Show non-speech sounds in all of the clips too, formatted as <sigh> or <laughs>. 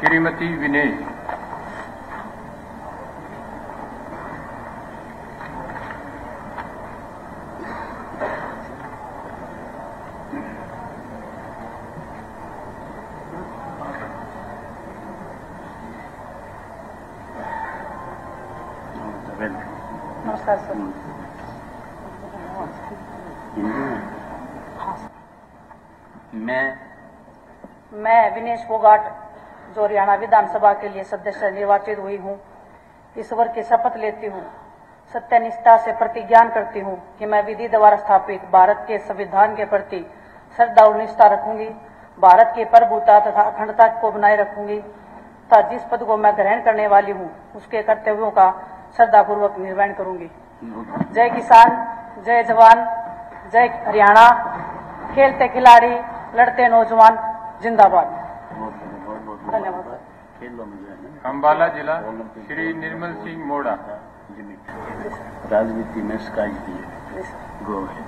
श्रीमती विनेश। नमस्कार मैं मैं विनेश फोगाट। जो हरियाणा विधानसभा के लिए सदस्य निर्वाचित हुई हूँ। ईश्वर की शपथ लेती हूँ। सत्यनिष्ठा से प्रतिज्ञान करती हूँ कि मैं विधि द्वारा स्थापित भारत के संविधान के प्रति श्रद्धा और निष्ठा रखूँगी, भारत की प्रभुता तथा अखंडता को बनाए रखूँगी, तथा जिस पद को मैं ग्रहण करने वाली हूँ, उसके कर्तव्यों का श्रद्धापूर्वक निर्वहन करूँगी। जय किसान, जय जवान, जय हरियाणा, खेलते खिलाड़ी, लड़ते नौजवान, जिंदाबाद बहुत बहुत बहुत धन्यवाद। खेल लो मुझे है ना अम्बाला जिला श्री निर्मल सिंह मोड़ा राजनीति में स्काई दी है गो है।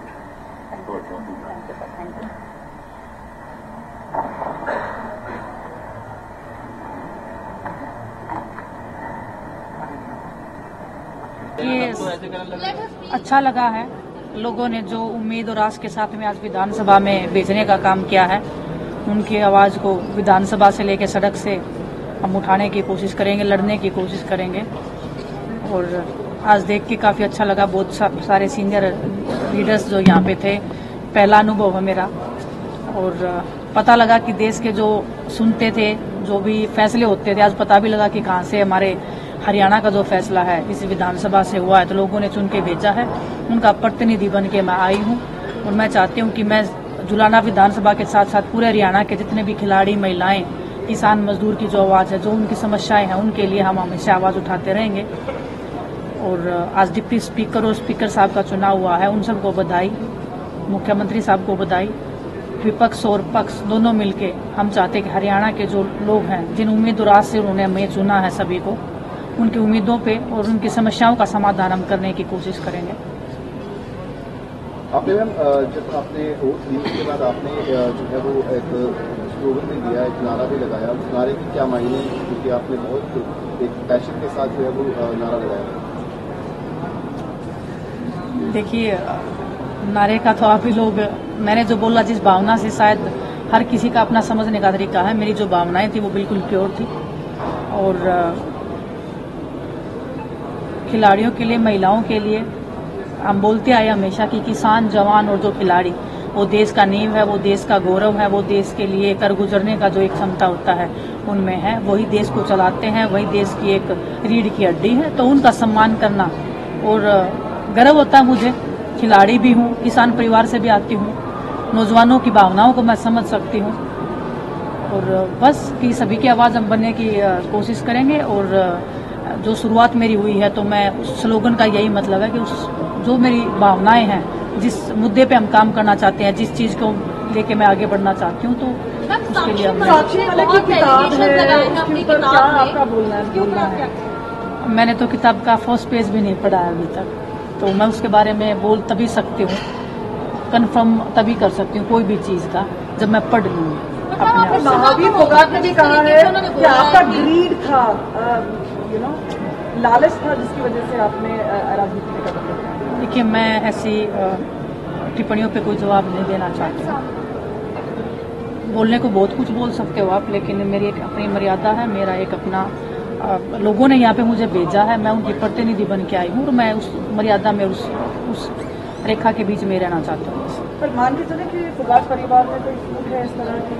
ये अच्छा लगा है लोगों ने जो उम्मीद और आस के साथ में आज विधानसभा में भेजने का काम किया है उनकी आवाज़ को विधानसभा से लेकर सड़क से हम उठाने की कोशिश करेंगे लड़ने की कोशिश करेंगे। और आज देख के काफ़ी अच्छा लगा बहुत सा, सारे सीनियर लीडर्स जो यहाँ पे थे पहला अनुभव है मेरा। और पता लगा कि देश के जो सुनते थे जो भी फैसले होते थे आज पता भी लगा कि कहाँ से हमारे हरियाणा का जो फैसला है इस विधानसभा से हुआ है तो लोगों ने चुन के भेजा है। उनका प्रतिनिधि बन के मैं आई हूँ। और मैं चाहती हूँ कि मैं जुलाना विधानसभा के साथ साथ पूरे हरियाणा के जितने भी खिलाड़ी महिलाएँ किसान मजदूर की जो आवाज़ है, जो उनकी समस्याएँ हैं, उनके लिए हम हमेशा आवाज़ उठाते रहेंगे। और आज डिप्टी स्पीकर और स्पीकर साहब का चुनाव हुआ है, उन सबको बधाई, मुख्यमंत्री साहब को बधाई। विपक्ष और पक्ष दोनों मिलके हम चाहते हैं कि हरियाणा के जो लोग हैं, जिन उम्मीद और आस से उन्होंने हमें चुना है सभी को, उनकी उम्मीदों पे और उनकी समस्याओं का समाधान हम करने की कोशिश करेंगे। आपने मैम जब आपने वोट दी उसके बाद आपने जो है वो एक स्लोगन भी दिया, एक नारा भी लगाया। उस नारे की क्या मायने? क्योंकि आपने बहुत एक पैशन के साथ जो है वो नारा लगाया। देखिए, नारे का तो आप ही लोग, मैंने जो बोला जिस भावना से शायद हर किसी का अपना समझने का तरीका है, मेरी जो भावनाएँ थी वो बिल्कुल प्योर थी। और खिलाड़ियों के लिए, महिलाओं के लिए हम बोलते आए हमेशा कि किसान जवान और जो खिलाड़ी, वो देश का नींव है, वो देश का गौरव है, वो देश के लिए कर गुजरने का जो एक क्षमता होता है, उनमें है। वही देश को चलाते हैं, वही देश की एक रीढ़ की हड्डी है। तो उनका सम्मान करना और गर्व होता है मुझे। खिलाड़ी भी हूँ, किसान परिवार से भी आती हूँ। नौजवानों की भावनाओं को मैं समझ सकती हूँ। और बस कि सभी की आवाज़ हम बनने की कोशिश करेंगे। और जो शुरुआत मेरी हुई है तो मैं उस स्लोगन का यही मतलब है कि उस जो मेरी भावनाएँ हैं जिस मुद्दे पे हम काम करना चाहते हैं जिस चीज़ को लेके मैं आगे बढ़ना चाहती हूँ तो उसके लिए है है है? मैंने तो किताब का फ़र्स्ट पेज भी नहीं पढ़ा है अभी तक तो मैं उसके बारे में बोल तभी सकती हूँ कंफर्म तभी कर सकती हूँ कोई भी चीज़ का जब मैं पढ़ लूँगी से। महावीर फोगाट ने भी कहा है कि आपका ग्रीड था यू नो लालच था जिसकी वजह से आपने राजनीति में कदम रखा देखिए मैं ऐसी टिप्पणियों पे कोई जवाब नहीं देना चाहती हूँ बोलने को बहुत कुछ बोल सकते हो आप, लेकिन मेरी एक अपनी मर्यादा है, मेरा एक अपना लोगों ने यहाँ पे मुझे भेजा है, मैं उनकी प्रतिनिधि बन के आई हूँ और मैं उस मर्यादा में उस उस रेखा के बीच में रहना चाहता हूँ। पर मान के चले कि फोगाट परिवार में कोई छूट है इस तरह की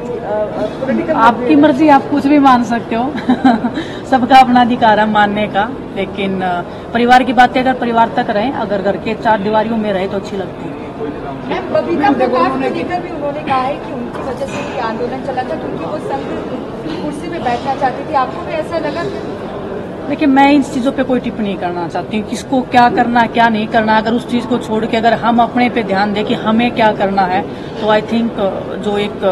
पॉलिटिकल आपकी मर्ज़ी आप कुछ भी मान सकते हो। <laughs> सबका अपना अधिकार है मानने का लेकिन परिवार की बातें अगर परिवार तक रहे अगर घर के चार दीवारियों में रहे तो अच्छी लगती है। मैम बबीता प्रकाश को लेकर भी उन्होंने कहा है कि उनकी वजह से ये आंदोलन चला था क्योंकि वो संघ कुर्सी पे बैठना चाहती थी। आपको भी ऐसा लगा कि देखिए मैं इन चीज़ों पे कोई टिप्पणी करना चाहती हूँ किसको क्या करना क्या नहीं करना अगर उस चीज़ को छोड़ के अगर हम अपने पे ध्यान दें कि हमें क्या करना है तो आई थिंक जो एक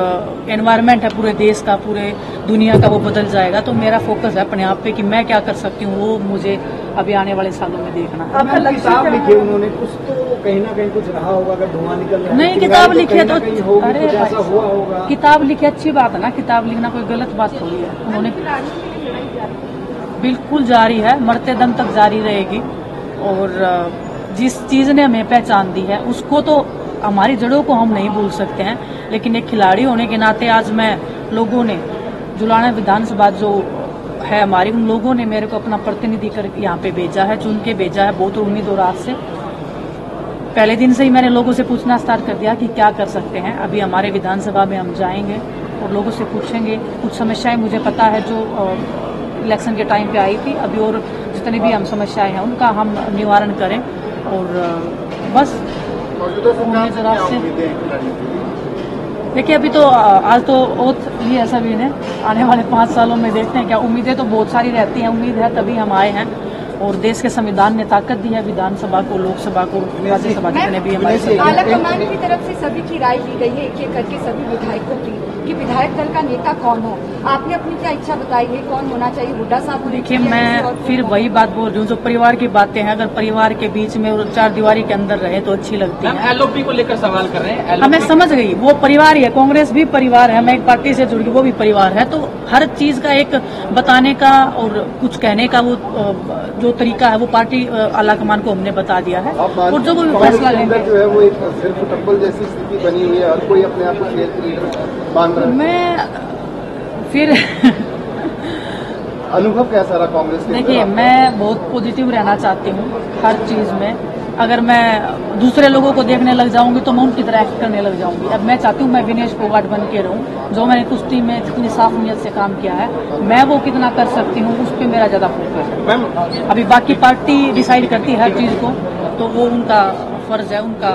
एनवायरनमेंट है पूरे देश का पूरे दुनिया का वो बदल जाएगा। तो मेरा फोकस है अपने आप पे कि मैं क्या कर सकती हूँ वो मुझे अभी आने वाले सालों में देखना है। किताब लिखी उन्होंने कुछ तो कहीं ना कहीं कुछ रहा होगा अगर धुआँ निकल रहा है नहीं किताब तो लिखी तो अरे कुछ ऐसा भाई, हुआ होगा। किताब लिखी अच्छी बात है ना किताब लिखना कोई गलत बात थोड़ी है उन्होंने बिल्कुल जारी है, मरते दम तक जारी रहेगी। और जिस चीज़ ने हमें पहचान दी है, उसको तो हमारी जड़ों को हम नहीं भूल सकते हैं। लेकिन एक खिलाड़ी होने के नाते आज मैं लोगों ने, जुलाना विधानसभा जो है हमारी, उन लोगों ने मेरे को अपना प्रतिनिधि कर, यहाँ पे भेजा है, चुन के भेजा है बहुत उम्मीद और आस से। पहले दिन से ही मैंने लोगों से पूछना स्टार्ट कर दिया कि क्या कर सकते हैं। अभी हमारे विधानसभा में हम जाएँगे और लोगों से पूछेंगे। कुछ समस्याएँ मुझे पता है जो इलेक्शन के टाइम पे आई थी। अभी और जितनी भी हम समस्याएँ हैं उनका हम निवारण करें और बस देखिए अभी तो आज तो ओथ है सभी ने आने वाले पाँच सालों में देखते हैं क्या उम्मीदें तो बहुत सारी रहती हैं। उम्मीद है तभी हम आए हैं। और देश के संविधान ने ताकत दी है विधानसभा को लोकसभा को राज्यसभा जितने भी हमारे आला कमान की तरफ़ से सभी की राय ली गई है एक एक करके सभी विधायकों की कि विधायक दल का नेता कौन हो? आपने अपनी क्या इच्छा बताई है कौन होना चाहिए? हुड्डा साहब देखिए मैं फिर वही बात बोल रही हूँ जो परिवार की बातें हैं अगर परिवार के बीच में और चार दीवारी के अंदर रहे तो अच्छी लगती है। एलओपी को लेकर सवाल कर रहे हैं। हमें समझ गई वो परिवार ही है कांग्रेस भी परिवार है मैं एक पार्टी से जुड़ गई वो भी परिवार है तो हर चीज़ का एक बताने का और कुछ कहने का वो जो तरीका है वो पार्टी आला कमान को हमने बता दिया है। और जो वो फैसला लेंगे जो है वो एक सिर्फ़ टप्पल जैसी स्थिति बनी हुई है हर कोई अपने आप को लीडर मान रहा है? मैं फिर अनुभव कैसा रहा कांग्रेस देखिए मैं बहुत पॉजिटिव रहना चाहती हूँ हर चीज़ में। अगर मैं दूसरे लोगों को देखने लग जाऊँगी तो मैं उनकी तरह एक्ट करने लग जाऊँगी। अब मैं चाहती हूँ मैं विनेश फोगाट बन के रहूँ जो मैंने कुश्ती में जितनी साफ़ नीयत से काम किया है मैं वो कितना कर सकती हूँ उस पर मेरा ज़्यादा फोकस है। अभी बाकी पार्टी डिसाइड करती है हर चीज़ को तो वो उनका फ़र्ज़ है उनका